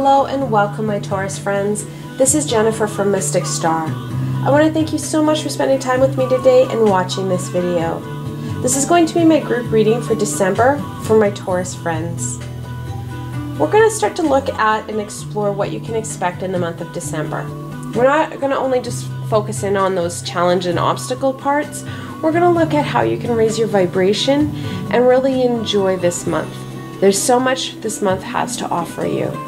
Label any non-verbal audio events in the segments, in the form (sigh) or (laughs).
Hello and welcome, my Taurus friends. This is Jennifer from Mystic Star. I want to thank you so much for spending time with me today and watching this video. This is going to be my group reading for December for my Taurus friends. We're going to start to look at and explore what you can expect in the month of December. We're not going to only just focus in on those challenge and obstacle parts, we're going to look at how you can raise your vibration and really enjoy this month. There's so much this month has to offer you.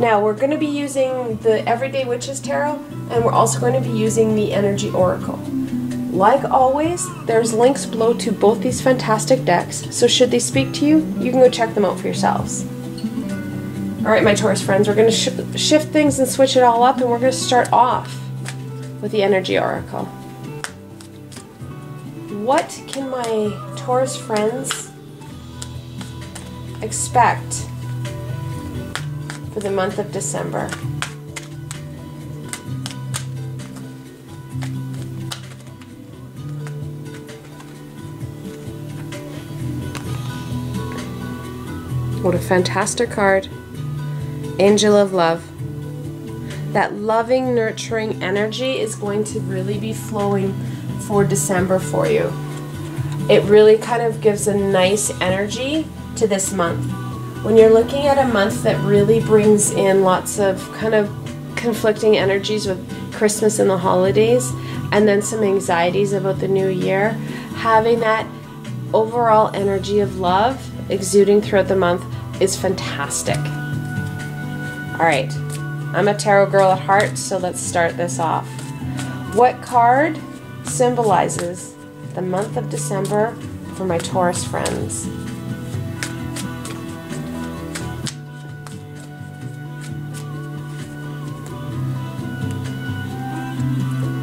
Now, we're going to be using the Everyday Witches Tarot, and we're also going to be using the Energy Oracle. Like always, there's links below to both these fantastic decks, so should they speak to you, you can go check them out for yourselves. Alright, my Taurus friends, we're going to sh shift things and switch it all up, and we're going to start off with the Energy Oracle. What can my Taurus friends expect for the month of December. What a fantastic card. Angel of Love. That loving, nurturing energy is going to really be flowing for December for you. It really kind of gives a nice energy to this month. When you're looking at a month that really brings in lots of kind of conflicting energies with Christmas and the holidays, and then some anxieties about the new year, having that overall energy of love exuding throughout the month is fantastic. All right, I'm a tarot girl at heart, so let's start this off. What card symbolizes the month of December for my Taurus friends?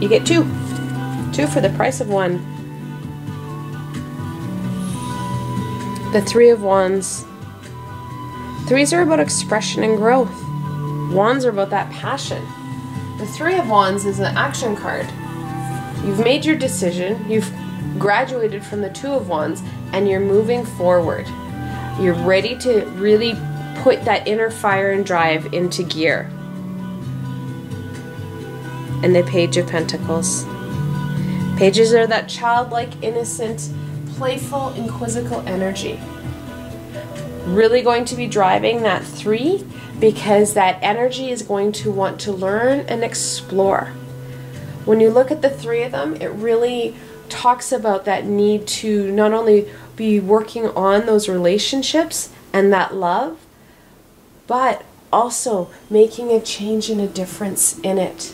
You get two. Two for the price of one. The Three of Wands. Threes are about expression and growth. Wands are about that passion. The Three of Wands is an action card. You've made your decision, you've graduated from the Two of Wands, and you're moving forward. You're ready to really put that inner fire and drive into gear and the Page of Pentacles. Pages are that childlike, innocent, playful, inquisical energy. Really going to be driving that three because that energy is going to want to learn and explore. When you look at the three of them, it really talks about that need to not only be working on those relationships and that love, but also making a change and a difference in it.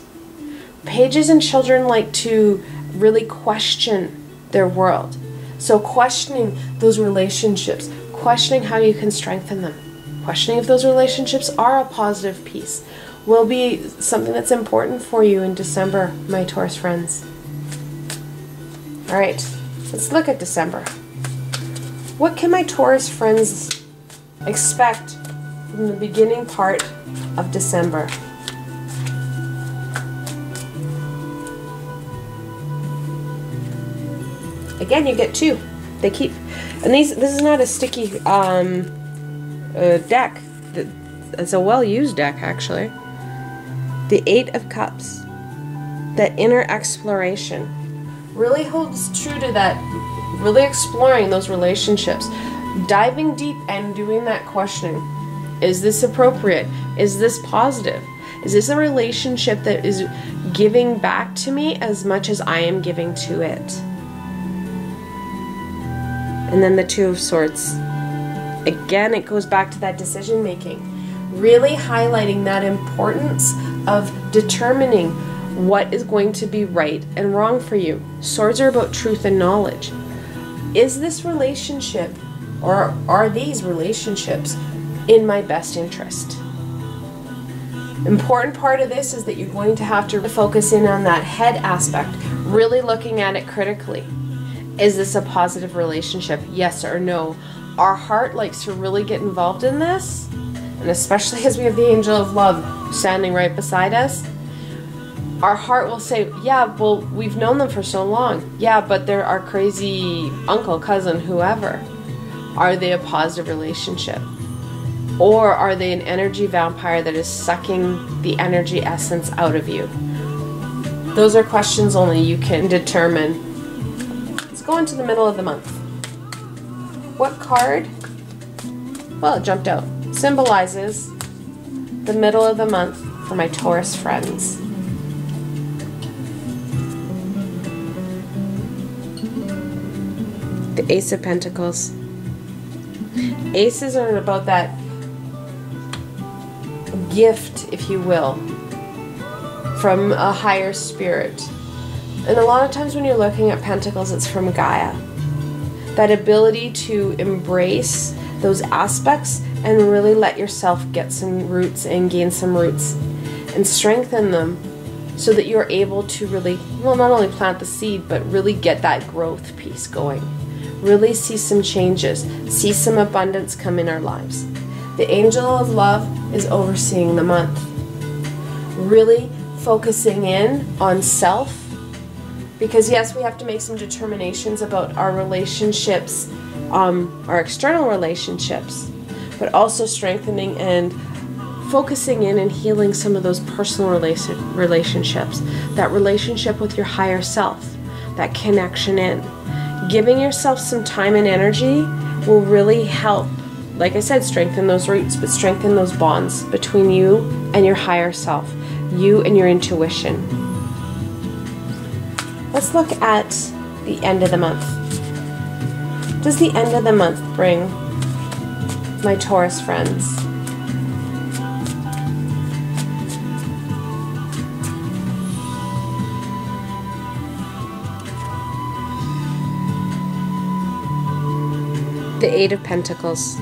Pages and children like to really question their world. So, questioning those relationships, questioning how you can strengthen them, questioning if those relationships are a positive piece will be something that's important for you in December, my Taurus friends. All right, let's look at December. What can my Taurus friends expect from the beginning part of December? Again, you get two. They keep, and these. This is not a sticky um, uh, deck. It's a well-used deck, actually. The Eight of Cups. That inner exploration really holds true to that. Really exploring those relationships, diving deep and doing that questioning. Is this appropriate? Is this positive? Is this a relationship that is giving back to me as much as I am giving to it? And then the Two of Swords. Again, it goes back to that decision making. Really highlighting that importance of determining what is going to be right and wrong for you. Swords are about truth and knowledge. Is this relationship or are these relationships in my best interest? Important part of this is that you're going to have to focus in on that head aspect, really looking at it critically. Is this a positive relationship? Yes or no? Our heart likes to really get involved in this, and especially as we have the angel of love standing right beside us. Our heart will say, Yeah, well, we've known them for so long. Yeah, but they're our crazy uncle, cousin, whoever. Are they a positive relationship? Or are they an energy vampire that is sucking the energy essence out of you? Those are questions only you can determine. Go into the middle of the month. What card? Well, it jumped out. Symbolizes the middle of the month for my Taurus friends. The Ace of Pentacles. Aces are about that gift, if you will, from a higher spirit. And a lot of times when you're looking at pentacles, it's from Gaia. That ability to embrace those aspects and really let yourself get some roots and gain some roots and strengthen them so that you're able to really, well, not only plant the seed, but really get that growth piece going. Really see some changes, see some abundance come in our lives. The angel of love is overseeing the month. Really focusing in on self. Because, yes, we have to make some determinations about our relationships, um, our external relationships, but also strengthening and focusing in and healing some of those personal relation, relationships. That relationship with your higher self, that connection in. Giving yourself some time and energy will really help like I said, strengthen those roots, but strengthen those bonds between you and your higher self, you and your intuition. Let's look at the end of the month. Does the end of the month bring my Taurus friends? The Eight of Pentacles.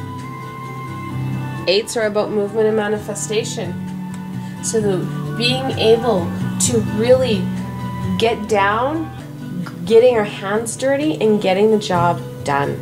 Eights are about movement and manifestation. So the being able to really get down, getting our hands dirty, and getting the job done.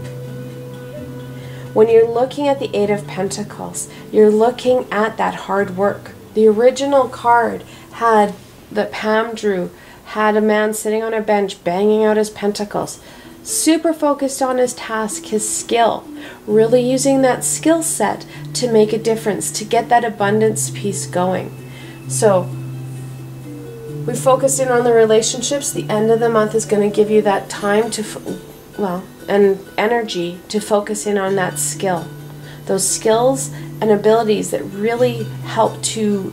When you're looking at the Eight of Pentacles, you're looking at that hard work. The original card had that Pam drew had a man sitting on a bench banging out his pentacles super focused on his task, his skill, really using that skill set to make a difference, to get that abundance piece going. So, we focused in on the relationships. The end of the month is going to give you that time to, well, and energy to focus in on that skill. Those skills and abilities that really help to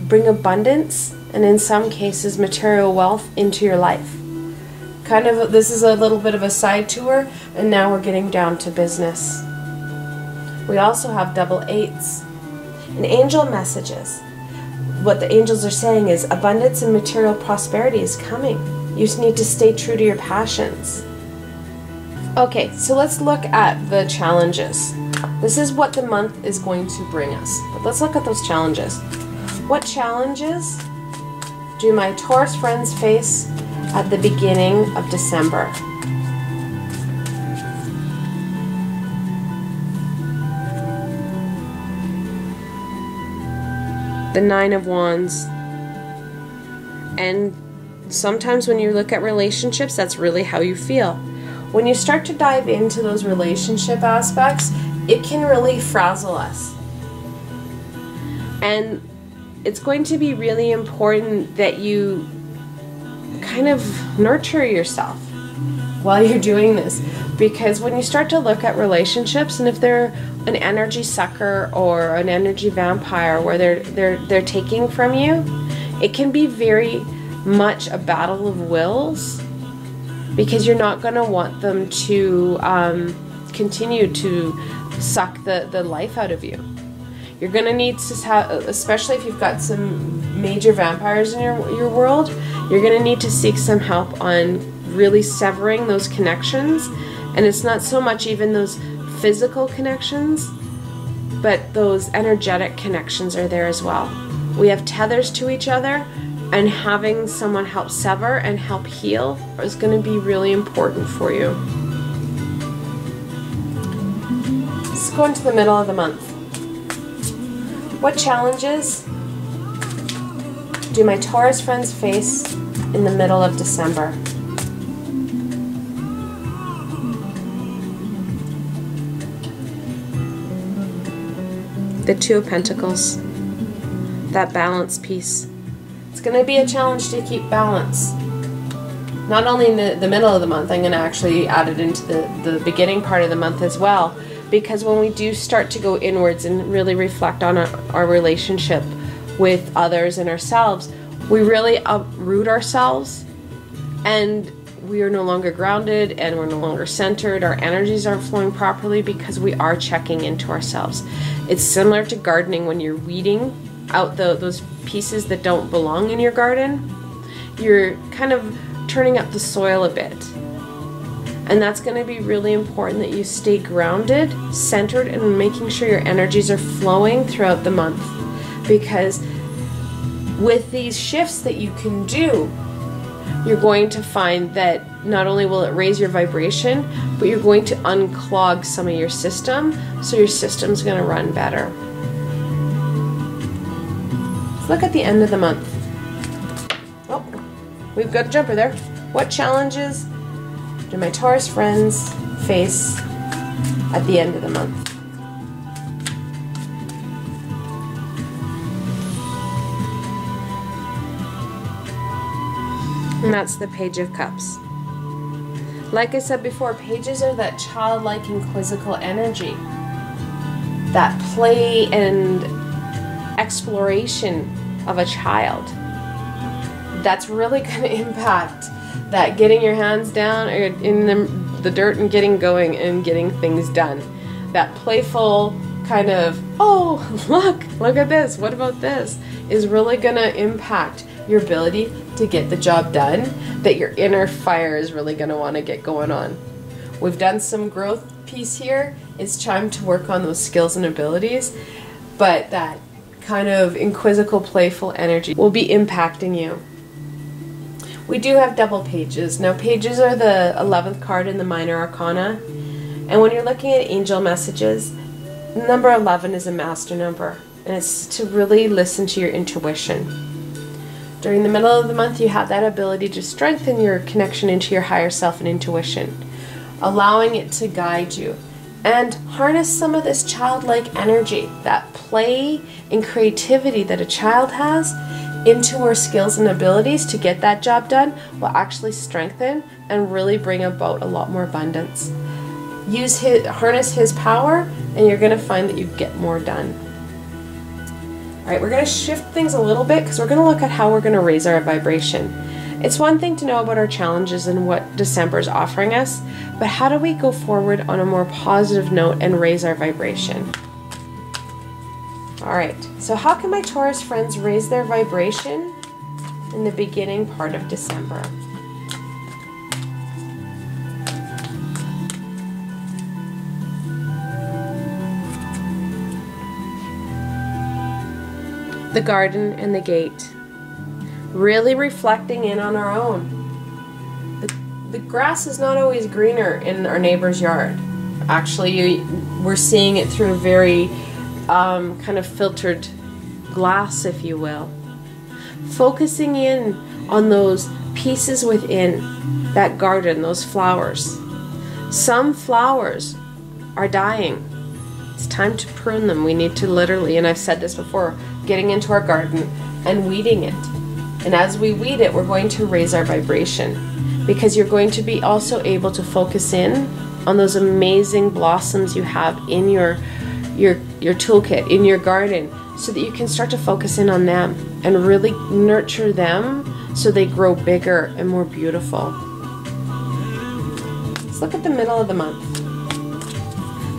bring abundance and, in some cases, material wealth into your life kind of this is a little bit of a side tour and now we're getting down to business we also have double eights and angel messages what the angels are saying is abundance and material prosperity is coming. You just need to stay true to your passions. Okay so let's look at the challenges. This is what the month is going to bring us but let's look at those challenges. What challenges do my taurus friends face at the beginning of December. The Nine of Wands. And sometimes when you look at relationships, that's really how you feel. When you start to dive into those relationship aspects, it can really frazzle us. And it's going to be really important that you kind of nurture yourself while you're doing this because when you start to look at relationships and if they're an energy sucker or an energy vampire where they're they're they're taking from you it can be very much a battle of wills because you're not going to want them to um, continue to suck the, the life out of you you're going to need to have especially if you've got some major vampires in your your world you're going to need to seek some help on really severing those connections. And it's not so much even those physical connections, but those energetic connections are there as well. We have tethers to each other, and having someone help sever and help heal is going to be really important for you. Let's go into the middle of the month. What challenges do my Taurus friends face in the middle of December. The Two of Pentacles, that balance piece. It's going to be a challenge to keep balance. Not only in the, the middle of the month, I'm going to actually add it into the, the beginning part of the month as well. Because when we do start to go inwards and really reflect on our, our relationship with others and ourselves, we really uproot ourselves and we are no longer grounded and we're no longer centered. Our energies aren't flowing properly because we are checking into ourselves. It's similar to gardening when you're weeding out the, those pieces that don't belong in your garden. You're kind of turning up the soil a bit. And that's going to be really important that you stay grounded, centered, and making sure your energies are flowing throughout the month. Because with these shifts that you can do, you're going to find that not only will it raise your vibration, but you're going to unclog some of your system, so your system's going to run better. Let's look at the end of the month. Oh, we've got a jumper there. What challenges do my Taurus friends face at the end of the month? And that's the Page of Cups. Like I said before, pages are that childlike and quizzical energy. That play and exploration of a child. That's really (laughs) going to impact that getting your hands down or in the, the dirt and getting going and getting things done. That playful kind of, oh, (laughs) look, look at this, what about this, is really going to impact your ability to get the job done, that your inner fire is really going to want to get going on. We've done some growth piece here. It's time to work on those skills and abilities, but that kind of inquisitive, playful energy will be impacting you. We do have double pages. Now, pages are the 11th card in the Minor Arcana, and when you're looking at angel messages, number 11 is a master number, and it's to really listen to your intuition. During the middle of the month, you have that ability to strengthen your connection into your higher self and intuition, allowing it to guide you. And harness some of this childlike energy, that play and creativity that a child has into our skills and abilities to get that job done will actually strengthen and really bring about a lot more abundance. Use his, harness his power, and you're going to find that you get more done. All right, we're going to shift things a little bit because we're going to look at how we're going to raise our vibration. It's one thing to know about our challenges and what December is offering us, but how do we go forward on a more positive note and raise our vibration? All right, so how can my Taurus friends raise their vibration in the beginning part of December? The garden and the gate. Really reflecting in on our own. The, the grass is not always greener in our neighbor's yard. Actually, we're seeing it through a very um, kind of filtered glass, if you will. Focusing in on those pieces within that garden, those flowers. Some flowers are dying. It's time to prune them. We need to literally, and I've said this before, getting into our garden and weeding it. And as we weed it, we're going to raise our vibration because you're going to be also able to focus in on those amazing blossoms you have in your your your toolkit in your garden so that you can start to focus in on them and really nurture them so they grow bigger and more beautiful. Let's look at the middle of the month.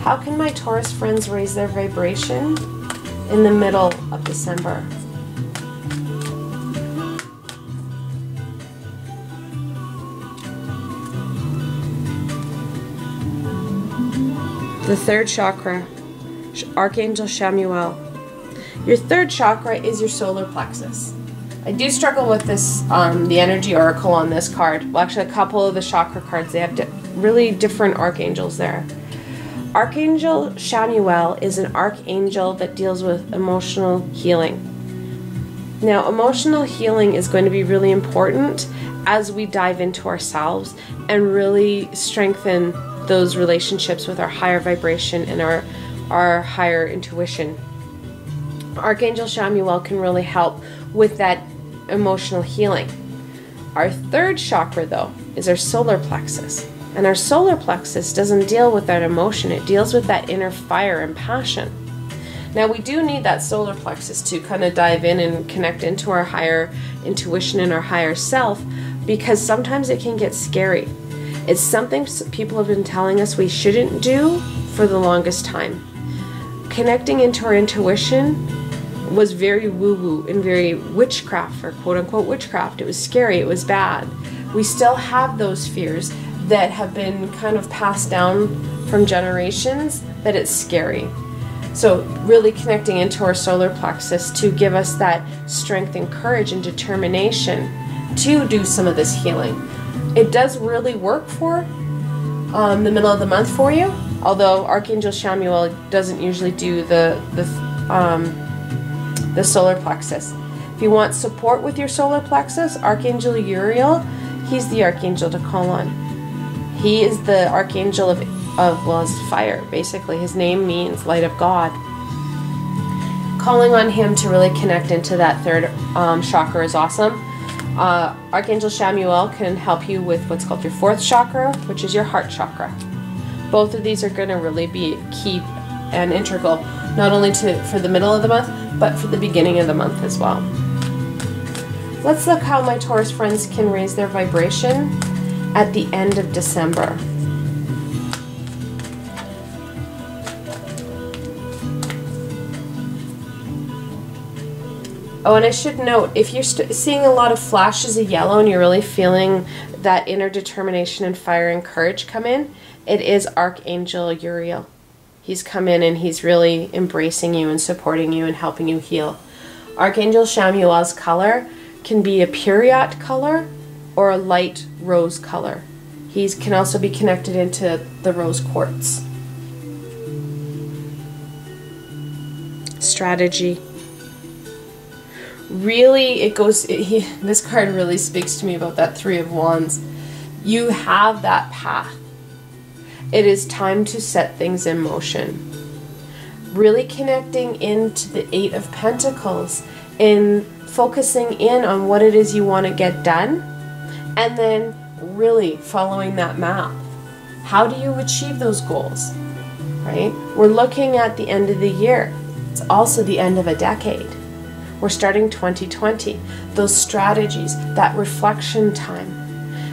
How can my Taurus friends raise their vibration? In the middle of December. The third chakra, Archangel Chamuel. Your third chakra is your solar plexus. I do struggle with this, um, the energy oracle on this card. Well, actually, a couple of the chakra cards, they have really different archangels there. Archangel Chamuel is an archangel that deals with emotional healing. Now, emotional healing is going to be really important as we dive into ourselves and really strengthen those relationships with our higher vibration and our, our higher intuition. Archangel Chamuel can really help with that emotional healing. Our third chakra, though, is our solar plexus. And our solar plexus doesn't deal with that emotion, it deals with that inner fire and passion. Now, we do need that solar plexus to kind of dive in and connect into our higher intuition and our higher self because sometimes it can get scary. It's something people have been telling us we shouldn't do for the longest time. Connecting into our intuition was very woo woo and very witchcraft or quote unquote witchcraft. It was scary, it was bad. We still have those fears that have been kind of passed down from generations that it's scary. So, really connecting into our solar plexus to give us that strength and courage and determination to do some of this healing. It does really work for um, the middle of the month for you, although Archangel Chamuel doesn't usually do the, the, um, the solar plexus. If you want support with your solar plexus, Archangel Uriel, he's the archangel to call on. He is the archangel of, of well, fire, basically. His name means light of God. Calling on him to really connect into that third um, chakra is awesome. Uh, Archangel Chamuel can help you with what's called your fourth chakra, which is your heart chakra. Both of these are going to really be key and integral, not only to for the middle of the month, but for the beginning of the month as well. Let's look how my Taurus friends can raise their vibration at the end of December. Oh, and I should note if you're seeing a lot of flashes of yellow and you're really feeling that inner determination and fire and courage come in, it is Archangel Uriel. He's come in and he's really embracing you and supporting you and helping you heal. Archangel Chamuel's color can be a period color or a light rose color. He can also be connected into the rose quartz. Strategy. Really, it goes, it, he, this card really speaks to me about that Three of Wands. You have that path. It is time to set things in motion. Really connecting into the Eight of Pentacles and focusing in on what it is you want to get done and then really following that map. How do you achieve those goals? Right? We're looking at the end of the year. It's also the end of a decade. We're starting 2020. Those strategies, that reflection time.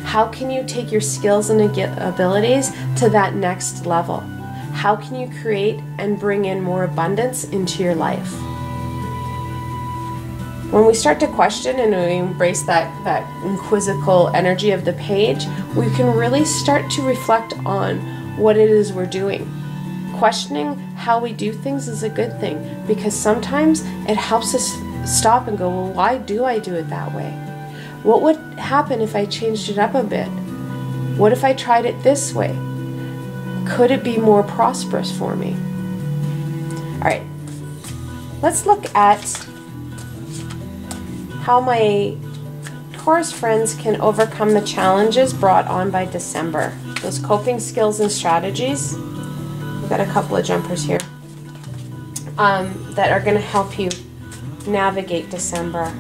How can you take your skills and abilities to that next level? How can you create and bring in more abundance into your life? When we start to question and we embrace that, that inquisical energy of the page, we can really start to reflect on what it is we're doing. Questioning how we do things is a good thing because sometimes it helps us stop and go, well, why do I do it that way? What would happen if I changed it up a bit? What if I tried it this way? Could it be more prosperous for me? All right, let's look at how my Taurus friends can overcome the challenges brought on by December. Those coping skills and strategies. We've got a couple of jumpers here um, that are going to help you navigate December.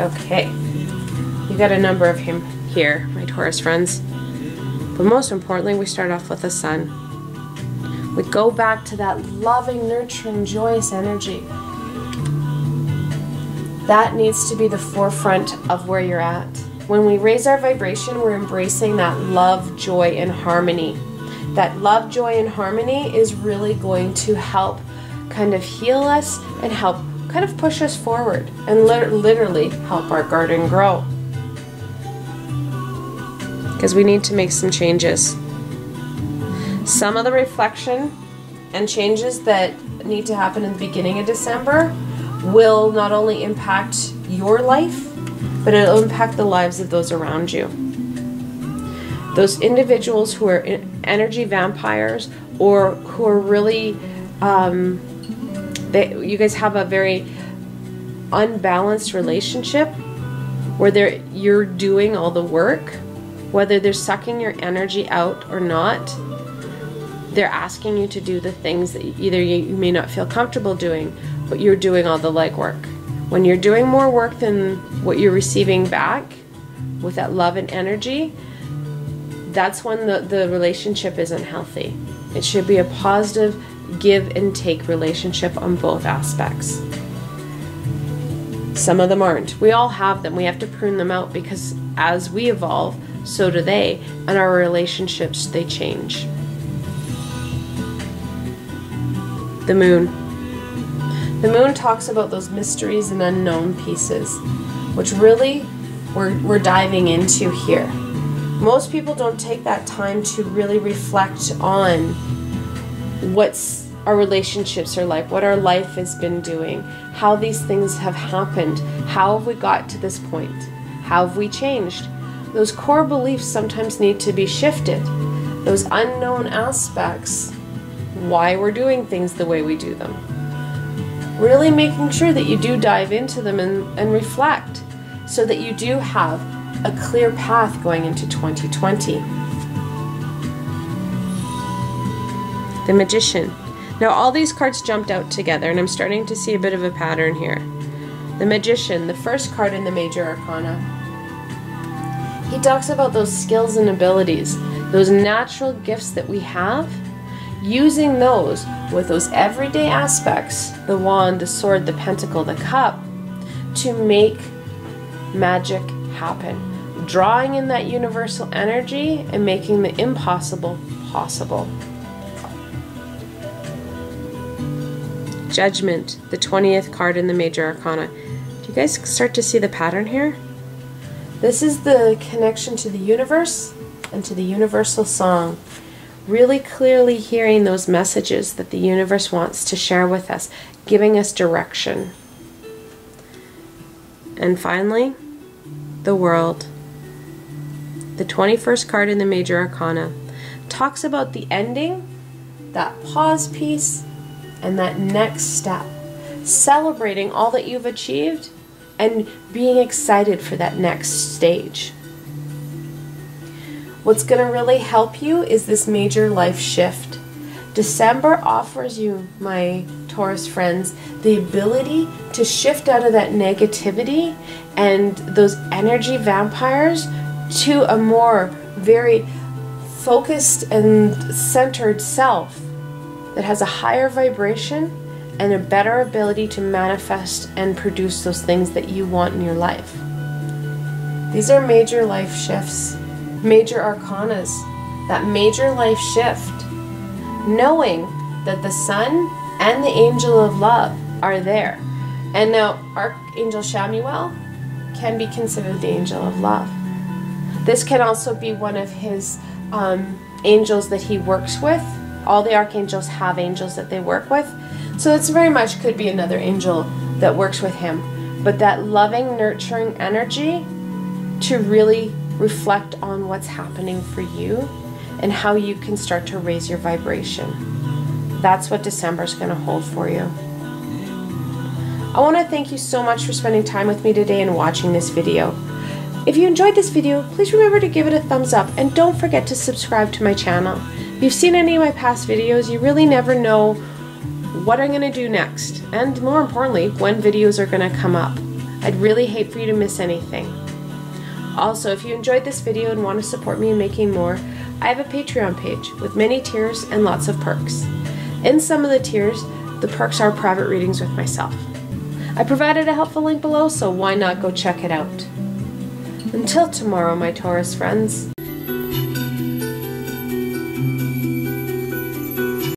Okay, you got a number of him here, my Taurus friends. But most importantly, we start off with the sun. We go back to that loving, nurturing, joyous energy that needs to be the forefront of where you're at. When we raise our vibration, we're embracing that love, joy, and harmony. That love, joy, and harmony is really going to help kind of heal us and help kind of push us forward and literally help our garden grow. Because we need to make some changes. Some of the reflection and changes that need to happen in the beginning of December will not only impact your life, but it'll impact the lives of those around you. Those individuals who are energy vampires or who are really, um, they, you guys have a very unbalanced relationship where they're, you're doing all the work, whether they're sucking your energy out or not, They're asking you to do the things that either you, you may not feel comfortable doing, but you're doing all the legwork. When you're doing more work than what you're receiving back with that love and energy, that's when the, the relationship isn't healthy. It should be a positive give and take relationship on both aspects. Some of them aren't. We all have them. We have to prune them out because as we evolve, so do they, and our relationships they change. The moon. The moon talks about those mysteries and unknown pieces, which really we're, we're diving into here. Most people don't take that time to really reflect on what's our relationships are like, what our life has been doing, how these things have happened, how have we got to this point, how have we changed. Those core beliefs sometimes need to be shifted. Those unknown aspects, why we're doing things the way we do them. Really making sure that you do dive into them and, and reflect so that you do have a clear path going into 2020. The Magician. Now, all these cards jumped out together, and I'm starting to see a bit of a pattern here. The Magician, the first card in the Major Arcana. He talks about those skills and abilities, those natural gifts that we have, using those with those everyday aspects the wand, the sword, the pentacle, the cup to make magic happen. Drawing in that universal energy and making the impossible possible. Judgment, the 20th card in the Major Arcana. Do you guys start to see the pattern here? This is the connection to the universe and to the universal song. Really clearly hearing those messages that the universe wants to share with us, giving us direction. And finally, the world. The 21st card in the Major Arcana talks about the ending, that pause piece, and that next step. Celebrating all that you've achieved and being excited for that next stage. What's going to really help you is this major life shift. December offers you, my Taurus friends, the ability to shift out of that negativity and those energy vampires to a more very focused and centered self that has a higher vibration and a better ability to manifest and produce those things that you want in your life. These are major life shifts, major arcanas, that major life shift. Knowing that the sun and the angel of love are there. And now, Archangel Chamuel can be considered the angel of love. This can also be one of his um, angels that he works with all the archangels have angels that they work with. So it's very much could be another angel that works with him. But that loving, nurturing energy to really reflect on what's happening for you and how you can start to raise your vibration. That's what December is going to hold for you. I want to thank you so much for spending time with me today and watching this video. If you enjoyed this video, please remember to give it a thumbs up and don't forget to subscribe to my channel. If you've seen any of my past videos, you really never know what I'm going to do next, and more importantly, when videos are going to come up. I'd really hate for you to miss anything. Also, if you enjoyed this video and want to support me in making more, I have a Patreon page with many tiers and lots of perks. In some of the tiers, the perks are private readings with myself. I provided a helpful link below, so why not go check it out. Until tomorrow, my Taurus friends.